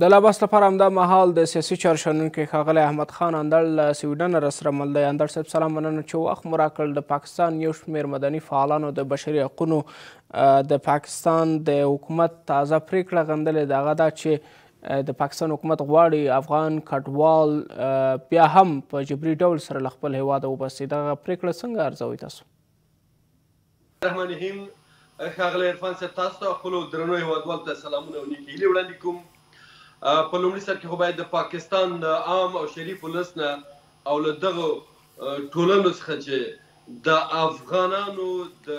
د لا بحث لپاره همدا مهال د سیاسي چارو شنونکی ښاغلی احمد خان اندړ له سویډنه راسره مل دی. اندړ صاحب سلام، مننه چې وخت مو راکړ. د پاکستان یو شمېر مدني فعالانو د بشري حقونو د پاکستان د حکومت تازه پرېکړه غندلې ده، هغه دا چې د پاکستان حکومت غواړي افغان کډوال بیا هم په جبري ډول سره له خپل هېواده وباسي. دغه پرېکړه څنګه ارزوئ تاسو؟ الرحمن الرحیم ښاغلی عرفان صاحب تاسو ته او خپلو درنو هېوادوالو ته سلامونه او نیکې هیلې وړاندې کوم. په لومړي سر کې خو باید د پاکستان له عام او شریف ولس نه او له دغو ټولنو څخه چې د افغانانو د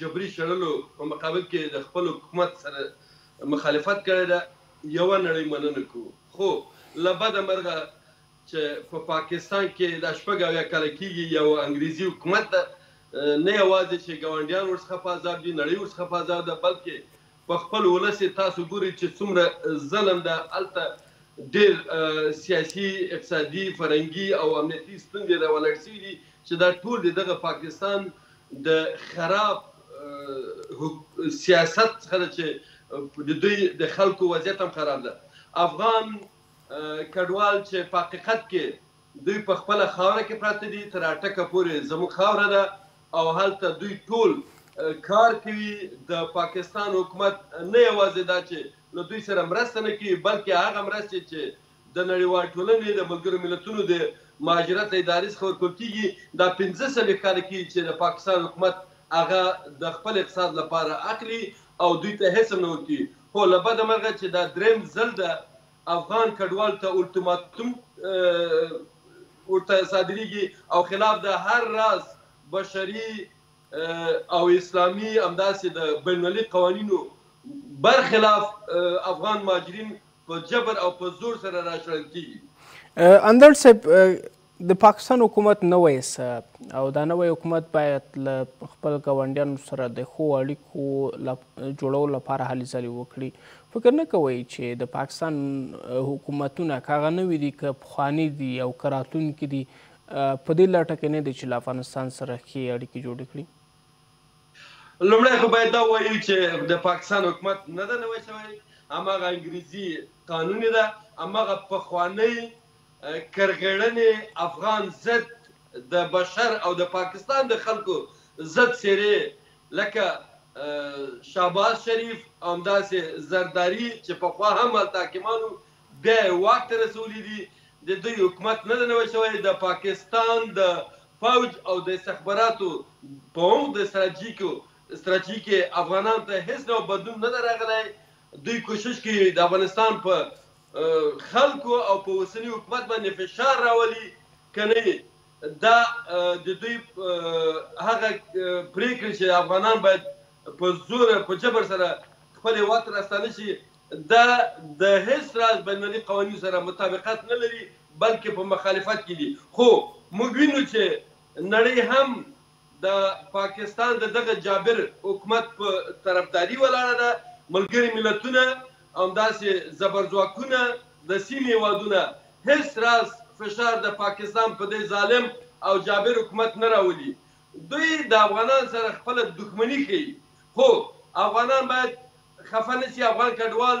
جبري شړلو په مقابل کې د خپل حکومت سره مخالفت کړی ده، یوه نړۍ مننه کوو. خو له بده مرغه چې په پاکستان کې دا شپږ اویا کاله کېږي یو انګریزي حکومت ده، نه یوازې چې ګاونډیان ورڅخه په عذاب دي، نړۍ ورڅخه په عذاب ده، بلکې په خپل ولس یې تاسو ګورئ چې څومره ظلم ده، هلته ډېر سیاسي، اقتصادي، فرهنګي او امنیتي ستونزې راولاړې شوې دي چې دا ټول د دغه پاکستان د خراب سیاست څخه ده چې د دوی د خلکو وضعیت هم خراب ده. افغان کډوال چې په حقیقت کې دوی په خپله خاوره کې پراته دي، تر اټکه پورې زموږ خاوره ده او هلته دوی ټول کار کوي، د پاکستان حکومت نه یوازې دا چې له دوی سره مرسته نه کوي، بلکې هغه مرستې چې د نړیوال ټولنې، د ملګرو ملتونو د مهاجرت له ادارې څخه ورکول کیږي، دا پنځه څلوېښت کاله کیږي چې د پاکستان حکومت هغه د خپل اقتصاد لپاره اخلي او دوی ته هیڅ هم نه ورکوي، خو له بده مرغه چې دا درېیم ځل ده افغان کډوالو ته اولتیماتوم ورته صادریږي او خلاف د هر راز بشري او اسلامي همداسې د بینالمللي قوانینو برخلاف افغان مهاجرین په جبر او په زور سره راشړل کیږي. اندړ صاحب د پاکستان حکومت نوی سه او دا نوی حکومت باید له خپل ګاونډیانو سره د ښو اړیکو جوړولو لپاره هلې ځلې وکړي. فکر نه کوئ چې د پاکستان حکومتونه که هغه نوي دي که پخواني دي او که راتلونکي دي په دې لټه کې نه دي چې له افغانستان سره ښې اړیکې جوړې کړي؟ لومړی خو باید دا ووایو چې د پاکستان حکومت نه ده نوی شوی، هماغه انګریزي قانوني ده، هماغه پخوانۍ کرغېړنې افغان ضد د بشر او د پاکستان د خلکو ضد څېرې لکه شهباز شریف او همداسې زرداري چې پخوا هم هلته حاکمان وو بیا یې واک ته رسولي دي د دوی حکومت نه دی نوی شوی د پاکستان د فوج او د استخباراتو په عمق د ستراتیژیکو ستراتیژي کې افغانانو ته هیڅ ډول بدلون نه دی راغلی دوی کوشش کوي د افغانستان په خلکو او په اوسني حکومت باندې فشار راولي که نه یې دا د دوی هغه پرېکړې چې افغانان باید په زور په جبر سره خپل هېواد ته راستانه شي دا د هېڅ راز بین المللي قوانینو سره مطابقت نه لري بلکې په مخالفت کې دي خو موږ وینو چې نړۍ هم د پاکستان د دغه جابر حکومت په طرفداري ولاړه ده، ملګري ملتونه همداسې زبرځواکونه د سیمې هېوادونه هېڅ راز فشار د پاکستان په دې ظالم او جابر حکومت نه راولي، دوی د افغانانو سره خپله دښمني ښيي، خو افغانان باید خفه نه شي، افغان کډوال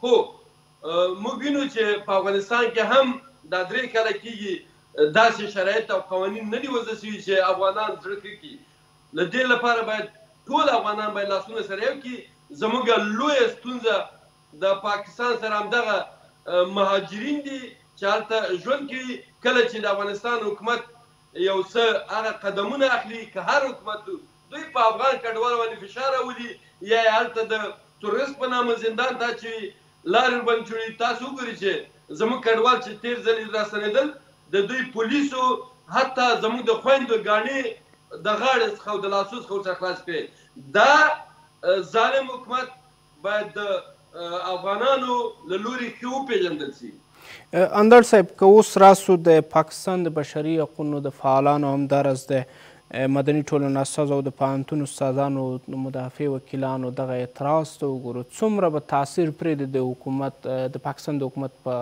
خو موږ وینو چې په افغانستان کې هم دا درې کاله کېږي داسې شرایط او قوانین نه دي وضع شوي چې افغانان زړه ښه کړي. له دې لپاره باید ټول افغانان باید لاسونه سره یو کړي. زموږ لویه ستونزه د پاکستان سره همدغه مهاجرین دي چې هلته ژوند کوي. کله چې د افغانستان حکومت یو څه هغه قدمونه اخلي که هر حکومت دوی په افغان کډوالو باندې فشار راولي یا یې هلته د تروریست په نامه زندان ته اچوي، لارې ورباندې جوړوي، تاسو وګورئ چې زموږ کډوال چې تېر ځل راستنېدل د دوی پولیسو حتی زموږ د خویندو ګاڼې د غاړې څخه او د لاسو څخه ورڅخه خلاصې کړې، دا ظالم حکومت باید د افغانانو له لوري ښه وپېژندل شي. اندړ صاحب که اوس راسو د پاکستان د بشري حقونو د فعالانو همداراز د مدني ټولنو استازو او د پوهنتون استادانو مدافع وکیلانو دغه اعتراض ته وګورو څومره به تاثیر پرېږدي د حکومت د پاکستان د حکومت په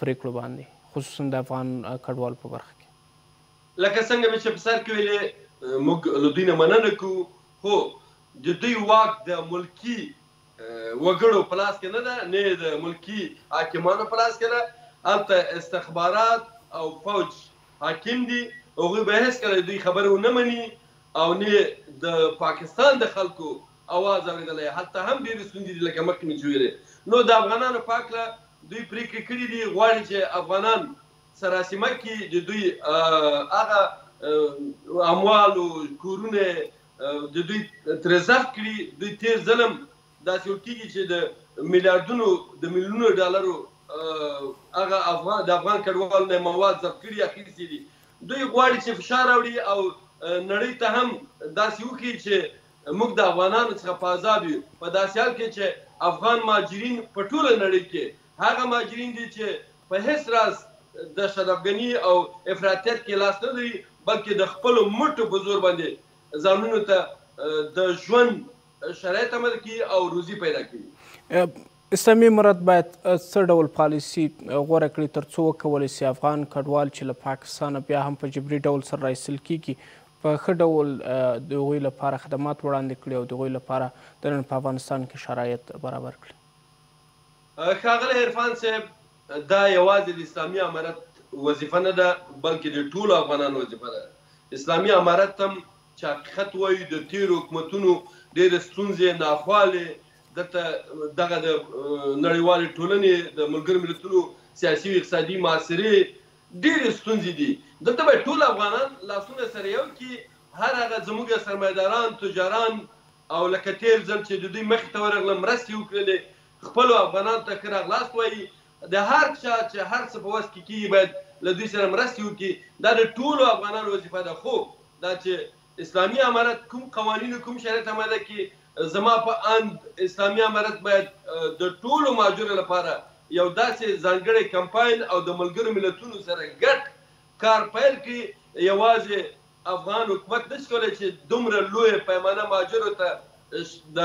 پریکړو باندې خصوصا د افغان کډوالو په برخه کې لکه څنګه مې چې په سر کې ویلې موږ له دوی نه مننه کوو هو، د دوی واک د ملکي وګړو په لاس کې نه ده، نه یې د ملکي حاکمانو په لاس کې ده، هلته استخبارات او فوج حاکم دي، هغوی به هېڅکله د دوی خبره ونه مني او نه یې د پاکستان د خلکو اواز اورېدلی، هلته هم ډېرې ستونزې دي لکه مخکې مې چې ویلې، نو د افغانانو په هکله دوی پرېکړې کړې دي، غواړي چې افغانان سراسیمه کې د دوی هغه اموال او کورونه د دوی تر ضبط کړي دوی تیر ظلم داسې وکړي چې د میلیارډونو د میلیونو ډالرو هغه افغان د افغان کډوالو نه مواد ضبط کړي اخیستي دي دوی غواړي چې فشار راوړي او نړۍ ته هم داسې وکړي چې موږ د افغانانو څخه په عذاب یو په داسې حال کې چې افغان مهاجرین په ټوله نړۍ کې هغه مهاجرین دي چې په هېڅ راز د شرفګني او افراطیت کې لاس نه لري، بلکې د خپلو مټو په زور باندې ځانونو ته د ژوند شرایط عمل کوي او روزي پیدا کوي. اسلامي امارت باید څه ډول پالیسي غوره کړي ترڅو وکولی شي افغان کډوال چې له پاکستانه بیا هم په جبري ډول سره راایستل کیږي په ښه ډول د هغوی لپاره خدمات وړاندې کړي او د هغوی لپاره د نن په افغانستان کې شرایط برابر کړي؟ ښاغلی عرفان صاحب دا یوازې د اسلامي امارت وظیفه نه ده بلکې د ټولو افغانانو وظیفه ده اسلامي امارت هم چې حقیقت وایي د تیرو حکومتونو ډېرې ستونزې ناخوالې دلته دغه د نړیوالې ټولنې د ملګرو ملتونو سیاسي او اقتصادي معاصرې ډېرې ستونزې دي دلته باید ټول افغانان لاسونه سره یو کړي هر هغه زموږ سرمایداران تجاران او لکه تېر ځل چې د دوی مخې ته ورغلل، مرستې یې وکړلې، خپلو افغانانو ته ښه راغلاست وايي، د هر چا چې هر څه په وس کې کېږي باید له دوی سره مرستې وکړي، دا د ټولو افغانانو وظیفه ده، خو دا چې اسلامي امارت کوم قوانین او کوم شرایط اماده کړي، زما په اند اسلامي امارت باید د ټولو مهاجرو لپاره یو داسې ځانګړی کمپاین او د ملګرو ملتونو سره ګډ کار پیل کړي، یوازې افغان حکومت نشي کولای چې دومره لویه پیمانه مهاجرو ته د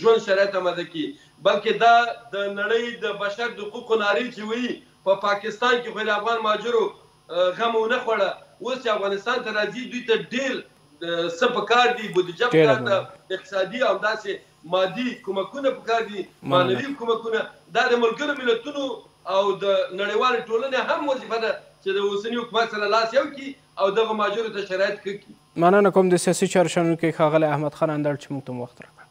ژوند شرایط اماده کړي، بلکې دا د نړۍ د بشر د حقوقو نارې چې وهي، په پاکستان کې خو یې د افغان مهاجرو غم ونه خوړه، اوس چې افغانستان ته راځي، دوی ته ډېر څه په کار دي، بودجه په کار ده، اقتصادي او همداسې مادي کومکونه په کار دي، معنوي کومکونه. دا د ملګرو ملتونو او د نړیوالې ټولنې هم وظیفه ده چې د اوسني حکومت سره لاس یو کړي او دغو ماجرو ته شرایط ښه کړي. مننه کوم د سیاسي چارو شنونکي ښاغلی احمد خان اندړ چې موږ ته مو وخت راکړ.